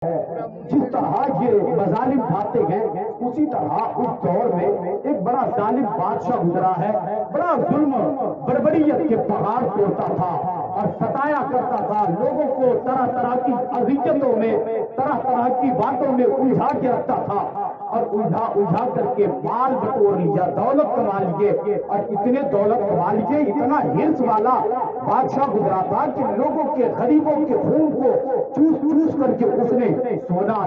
جس طرح یہ مظالم ڈھاتے گئے اسی طرح اس دور میں ایک بڑا ظالم بادشاہ گزرا ہے۔ بڑا ظلم، بربریت کے پہاڑ توڑتا تھا اور ستایا کرتا تھا۔ لوگوں کو طرح طرح کی اذیتوں میں، طرح طرح کی باتوں میں الجھا کے رکھتا تھا۔ اور الجھا الجھا کر کے مال بٹور لیا، دولت کما لیے اور اتنے دولت کما لیے اتنا ہرس والا بادشاہ گزرا تھا کہ لوگوں کے، غریبوں کے خون کو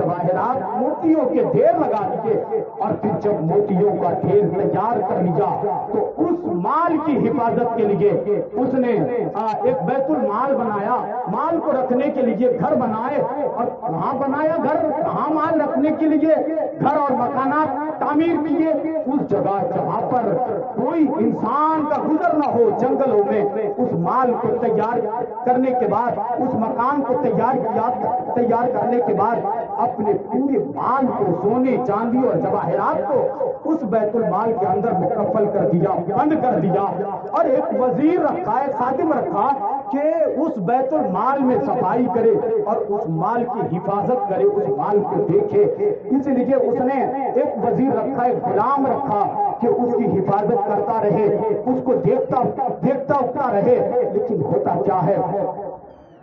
جواہرات موتیوں کے ڈھیر لگا دیے اور پھر جب موتیوں کا ڈھیر تیار کر لیا تو اس مال کی حفاظت کے لیے اس نے ایک بیت المال بنایا، مال کو رکھنے کے لیے گھر بنائے اور کہاں بنایا گھر کہاں مال رکھنے کے لیے گھر اور مکانات تعمیر کیے اس جگہ جہاں پر کوئی انسان کا گزر نہ ہو جنگلوں میں، اس مال کو تیار کرنے کے بعد، اس مکان کو تیار کیا، تیار کرنے کے بعد اپنے پورے مال کو سونے چاندی اور جواہرات کو اس بیت المال کے اندر مکفل کر دیا، بند کر دیا۔ اور ایک وزیر رکھا ہے خادم رکھا کہ اس بیت المال میں صفائی کرے اور اس مال کی حفاظت کرے، اس مال کو دیکھے۔ اس لیے اس نے ایک وزیر رکھا، ایک غلام رکھا کہ اس کی حفاظت کرتا رہے، اس کو دیکھتا دیکھتا اٹھتا رہے۔ لیکن ہوتا کیا ہے؟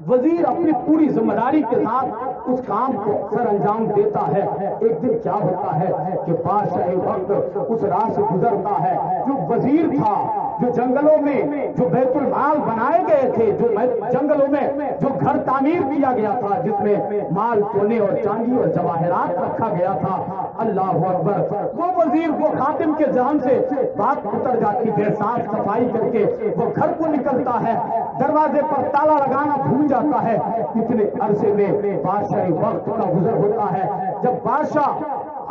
وزیر اپنی پوری ذمہ داری کے ساتھ اس کام کو سر انجام دیتا ہے۔ ایک دن کیا ہوتا ہے کہ بادشاہ وقت اس راہ سے گزرتا ہے۔ جو وزیر تھا، جو جنگلوں میں جو بیت المال بنائے گئے تھے، جو جنگلوں میں جو گھر تعمیر کیا گیا تھا، جس میں مال سونے اور چاندی اور جواہرات رکھا گیا تھا۔ اللہ اکبر۔ وہ وزیر، وہ خاتم کے ذہن سے بات اتر جاتی ہے صاف صفائی کر کے وہ گھر کو نکلتا ہے۔ دروازے پر تالا لگانا بھول جاتا ہے۔ اتنے عرصے میں بادشاہ وقت کا گزر ہوتا ہے۔ جب بادشاہ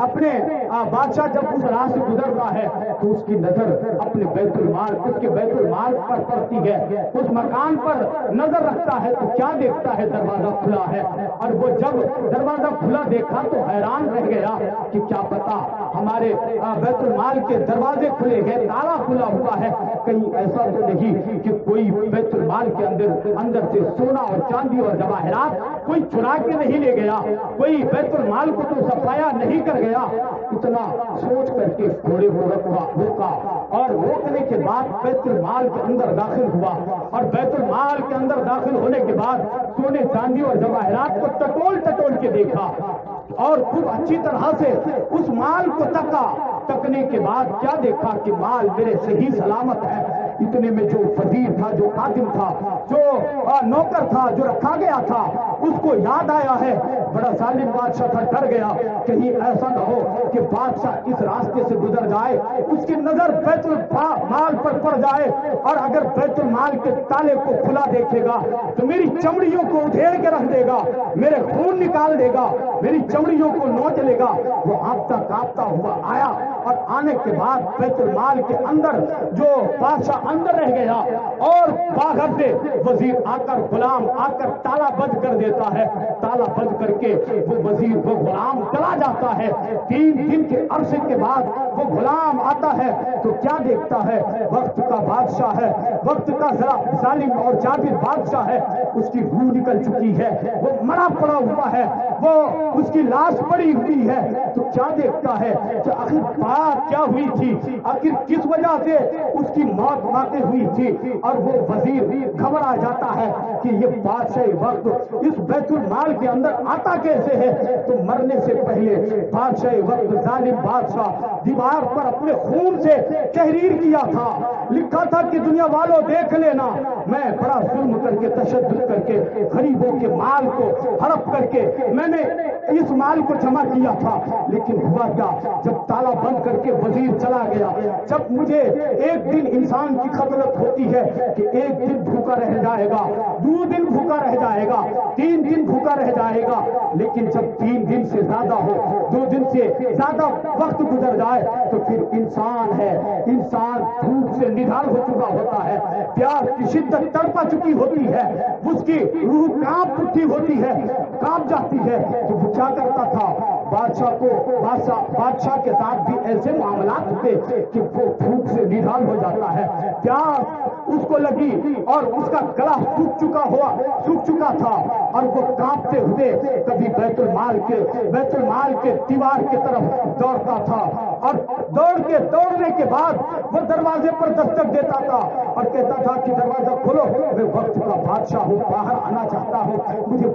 اپنے بادشاہ جب اس راہ سے گزرتا ہے تو اس کی نظر اپنے بیت المال، اس کے بیت المال پر پڑتی ہے۔ اس مکان پر نظر رکھتا ہے تو کیا دیکھتا ہے؟ دروازہ کھلا ہے۔ اور وہ جب دروازہ کھلا دیکھا تو حیران رہ گیا کہ کیا پتا ہمارے بیت المال کے دروازے کھلے ہیں، تالا کھلا ہوا ہے کہیں ایسا تو نہیں کہ کوئی بیت المال کے اندر اندر سے سونا اور چاندی اور جواہرات کوئی چرا کے نہیں لے گیا، کوئی بیت المال کو تو صفایا نہیں کر گیا۔ اتنا سوچ کر کے تھوڑے وہ رکھا روکا اور روکنے کے بعد بیت المال کے اندر داخل ہوا۔ اور بیت المال کے اندر داخل ہونے کے بعد سونے چاندی اور جواہرات کو ٹٹول ٹٹول کے دیکھا۔ اور خوب اچھی طرح سے اس مال کو تکا، تکنے کے بعد کیا دیکھا کہ مال میرے صحیح سلامت ہے؟ اتنے میں جو وزیر تھا، جو خادم تھا، جو نوکر تھا، جو رکھا گیا تھا، اس کو یاد آیا ہے۔ بڑا ظالم بادشاہ تھا، ڈر گیا۔ کہیں ایسا نہ ہو کہ بادشاہ اس راستے سے گزر جائے، اس کی نظر بیت المال پر پڑ جائے۔ اور اگر بیت المال کے تالے کو کھلا دیکھے گا، تو میری چمڑیوں کو ادھیڑ کے رکھ دے گا، میرے خون نکال دے گا، میری چمڑیوں کو نوچ لے گا۔ وہ ہاپتا کاپتا ہوا آیا اور آنے کے بعد بیت المال کے اندر جو بادشاہ اندر رہ گیا اور باہر سے وزیر آ کر غلام آ کر تالا بند کر دیتا ہے۔ تالا بند کر کے وہ وزیر، وہ غلام ہے۔ تین دن کے عرصے کے بعد وہ غلام آتا ہے تو کیا دیکھتا ہے؟ وقت کا بادشاہ ہے۔ وقت کا ذرا ظالم اور جابر بادشاہ ہے۔ اس کی روح نکل چکی ہے۔ وہ مرا پڑا ہوا ہے۔ وہ اس کی لاش پڑی ہوئی ہے۔ تو کیا دیکھتا ہے کہ آخر بات کیا ہوئی تھی؟ آخر کس وجہ سے اس کی موت واقع ہوئی تھی؟ اور وہ وزیر گھبرا جاتا ہے کہ یہ بادشاہ وقت اس بیت المال کے اندر آتا کیسے ہے؟ تو مرنے سے پہلے بادشاہ وقت ظالم بادشاہ دیوار پر اپنے خون سے تحریر کیا تھا۔ لکھا تھا کہ دنیا والوں دیکھ لینا۔ میں بڑا ظلم کر کے تشدد کر کے غریبوں کے مال کو ہڑپ کر کے میں نے اس مال کو جمع کیا تھا۔ لیکن ہوا کیا؟ جب تالا بند کر کے وزیر چلا گیا، جب مجھے ایک دن انسان کی خطرت ہوتی ہے کہ ایک دن بھوکا رہ جائے گا، دو دن بھوکا رہ جائے گا، تین دن بھوکا رہ جائے گا، لیکن جب تین دن سے زیادہ ہو، دو دن سے زیادہ وقت گزر جائے، تو پھر انسان ہے۔ انسان بھوک سے نڈال ہو چکا ہوتا ہے۔ پیار کی شدت تڑپا چکی ہوتی ہے۔ اس کی روح کانپ اٹھی ہوتی ہے۔ کانپ جاتی ہے تو وہ کیا کرتا تھا؟ بادشاہ کو بادشاہ بادشاہ کے ساتھ بھی ایسے معاملات ہوتے کہ وہ بھوک سے نڈال ہو جاتا ہے۔ پیاس اس کو لگی اور اس کا گلا سوکھ چکا ہوا سوکھ چکا تھا۔ اور وہ کانپتے ہوئے کبھی بیت المال کے بیت المال کے دیوار کی طرف دوڑتا تھا۔ اور دوڑ کے دوڑنے کے بعد وہ دروازے پر دستک دیتا تھا اور کہتا تھا کہ دروازہ کھولو، میں وقت کا بادشاہ ہوں، باہر آنا چاہتا ہوں، مجھے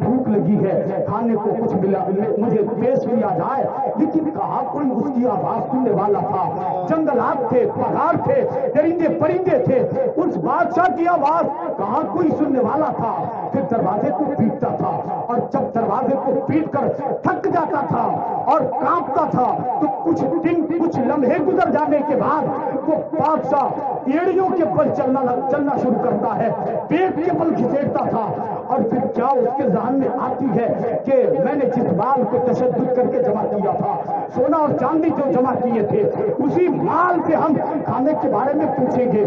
دی ہے۔ کھانے کو کچھ ملا مجھے پیش کیا جائے۔ لیکن کہا کوئی اس کی آواز سننے والا تھا۔ جنگلات تھے پہاڑ تھے، درندے پرندے تھے۔ اس بادشاہ کی آواز کہاں کوئی سننے والا تھا۔ پھر دروازے کو پیٹتا تھا۔ اور جب دروازے کو پیٹ کر تھک جاتا تھا اور کانپتا تھا، تو کچھ دن، کچھ لمحے گزر جانے کے بعد وہ بادشاہ ایڑیوں کے بل چلنا چلنا شروع کرتا ہے، پیٹ کے بل گھسیٹتا تھا۔ اور پھر کیا اس کے ذہن میں آتی ہے کہ میں نے جس مال کو تشدد کر کے جمع کیا تھا، سونا اور چاندی جو جمع کیے تھے، اسی مال سے ہم کھانے کے بارے میں پوچھیں گے۔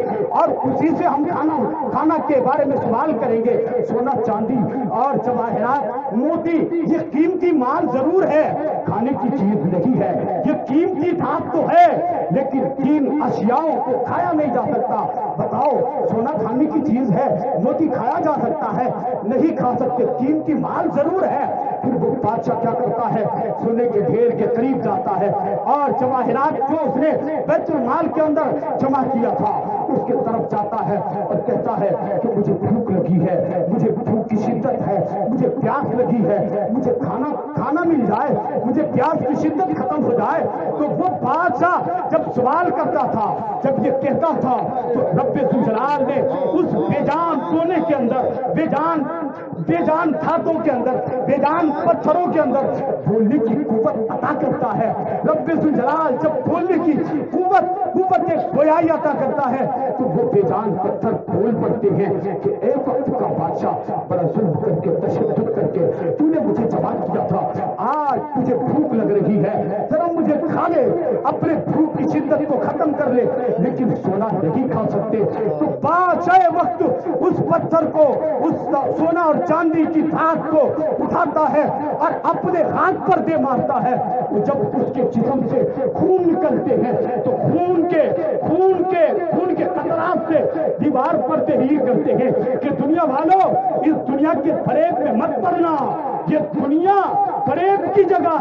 اسی سے ہم کھانا کھانا کے بارے میں سوال کریں گے۔ سونا چاندی اور جواہرات، موتی، یہ قیمتی مال ضرور ہے۔ کھانے کی چیز نہیں ہے۔ یہ قیمتی دھات تو ہے، لیکن تین اشیاؤں کو کھایا نہیں جا سکتا۔ بتاؤ، سونا کھانے کی چیز ہے، موتی کھایا جا سکتا ہے۔ نہیں کھا سکتے، قیمتی مال ضرور ہے۔ پھر وہ بادشاہ کیا کرتا ہے؟ سونے کے ڈھیر کے قریب جاتا ہے۔ اور جواہرات جو اس نے بیت المال کے اندر جمع کیا تھا، اس کے طرف جاتا ہے اور کہتا ہے کہ مجھے بھوک لگی ہے، مجھے بھوک کی شدت ہے، مجھے پیاس لگی ہے، مجھے کھانا کھانا مل جائے، مجھے پیاس کی شدت ختم ہو جائے۔ تو وہ بادشاہ جب سوال کرتا تھا، جب یہ کہتا تھا، تو رب سجلال نے اس بے جان سونے کے اندر بے جان بے جان دھاتوں کے اندر بے جان پتھروں کے اندر بولنے کی قوت عطا کرتا ہے۔ رب جلال جب بولنے کی قوت قوت ایک گویائی عطا کرتا ہے، تو وہ بے جان پتھر بول پڑتے ہیں کہ ایک وقت کا بادشاہ، بڑا ظلم کر کے، تشدد کر کے تو نے مجھے جواب کیا تھا۔ آج تجھے بھوک لگ رہی ہے۔ ذرا مجھے کھا لے، اپنے بھوک کی شدت کو ختم کر لے۔ لیکن سونا نہیں کھا سکتے۔ تو بادشاہ وقت اس پتھر کو، اس سونا اور چاندی کی دھات کو اٹھاتا ہے اور اپنے ہاتھ پر دے مارتا ہے۔ جب اس کے جسم سے خون نکلتے ہیں، تو خون کے، خون کے خون کے خطرات سے دیوار پر تحریر کرتے ہیں کہ دنیا والوں اس دنیا کے فریب میں مت پڑنا۔ یہ دنیا فریب کی جگہ